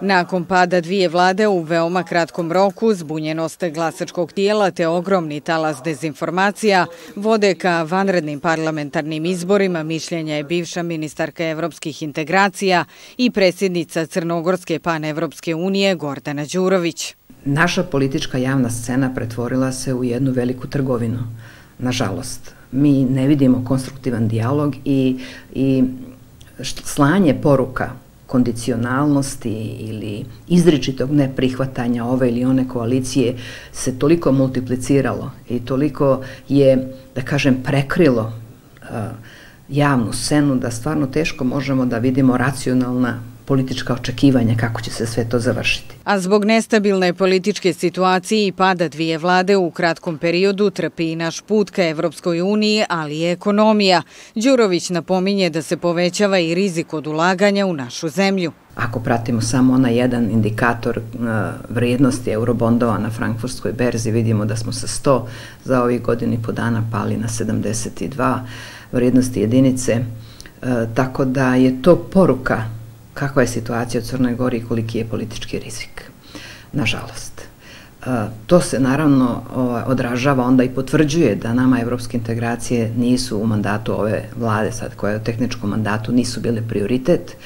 Nakon pada dvije vlade u veoma kratkom roku, zbunjenost glasačkog tijela te ogromni talas dezinformacija vode ka vanrednim parlamentarnim izborima mišljenja je bivša ministarka evropskih integracija i predsjednica Crnogorske panevropske unije Gordana Đurović. Naša politička javna scena pretvorila se u jednu veliku trgovinu, nažalost. Mi ne vidimo konstruktivan dialog i, i slanje poruka kondicionalnosti ili izričitog neprihvatanja ove ili one koalicije se toliko multipliciralo i toliko je, da kažem, prekrilo eh, javnu scenu da stvarno teško možemo da vidimo racionalna politička očekivanja kako će se sve to završiti. A zbog nestabilne političke situacije i pada dvije vlade u kratkom periodu trpi i naš put ka Evropskoj uniji, ali i ekonomija. Đurović napominje da se povećava i rizik od ulaganja u našu zemlju. Ako pratimo samo na jedan indikator uh, vrijednosti eurobondova na frankfurtskoj berzi, vidimo da smo sa 100 za ovih godini po dana pali na 72 vrijednosti jedinice. Uh, tako da je to poruka kakva je situacija u Crnoj Gori i koliki je politički rizik. Nažalost. E, to se naravno odražava onda i potvrđuje da nama evropske integracije nisu u mandatu ove vlade sad koja je u tehničkom mandatu nisu bile prioritet,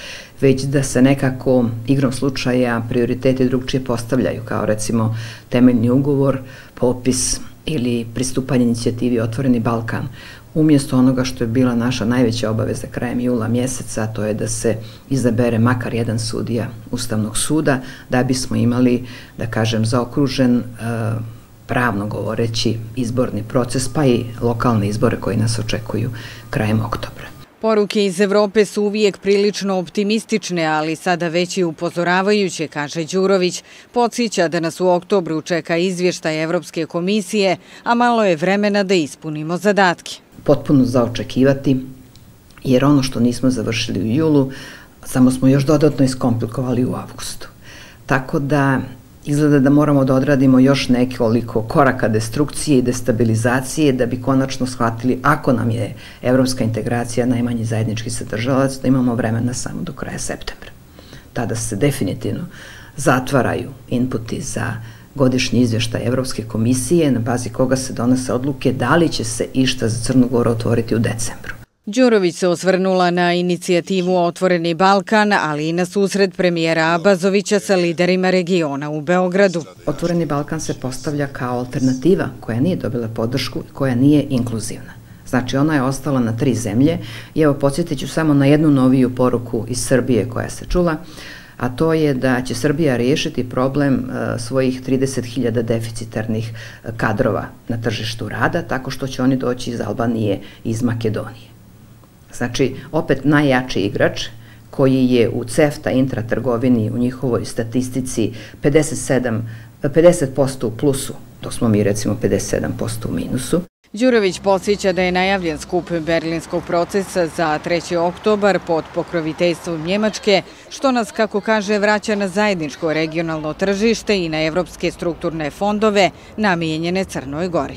već da se nekako igrom slučaja prioriteti drugčije postavljaju kao recimo temeljni ugovor, popis ili pristupanje inicijativi Otvoreni Balkan umjesto onoga što je bila naša najveća obaveza krajem jula mjeseca, to je da se izabere makar jedan sudija Ustavnog suda, da bismo imali, da kažem, zaokružen e, pravno govoreći izborni proces, pa i lokalne izbore koji nas očekuju krajem oktobra. Poruke iz Evrope su uvijek prilično optimistične, ali sada već i upozoravajuće, kaže Đurović. Podsjeća da nas u oktobru čeka izvještaj Evropske komisije, a malo je vremena da ispunimo zadatke potpuno zaočekivati, jer ono što nismo završili u julu, samo smo još dodatno iskomplikovali u avgustu. Tako da izgleda da moramo da odradimo još nekoliko koraka destrukcije i destabilizacije da bi konačno shvatili ako nam je evropska integracija najmanji zajednički sadržalac, da imamo vremena samo do kraja septembra. Tada se definitivno zatvaraju inputi za godišnji izvještaj Evropske komisije na bazi koga se donose odluke da li će se išta za Crnu Goru otvoriti u decembru. Đurović se osvrnula na inicijativu Otvoreni Balkan, ali i na susret premijera Abazovića sa liderima regiona u Beogradu. Otvoreni Balkan se postavlja kao alternativa koja nije dobila podršku i koja nije inkluzivna. Znači, ona je ostala na tri zemlje i evo podsjetit ću samo na jednu noviju poruku iz Srbije koja se čula a to je da će Srbija riješiti problem e, svojih 30.000 deficitarnih e, kadrova na tržištu rada tako što će oni doći iz Albanije i iz Makedonije. Znači, opet najjači igrač koji je u CEFTA intratrgovini u njihovoj statistici 57, 50% u plusu, dok smo mi recimo 57% u minusu. Đurović posjeća da je najavljen skup berlinskog procesa za 3. oktobar pod pokroviteljstvom Njemačke, što nas, kako kaže, vraća na zajedničko regionalno tržište i na evropske strukturne fondove namijenjene Crnoj Gori.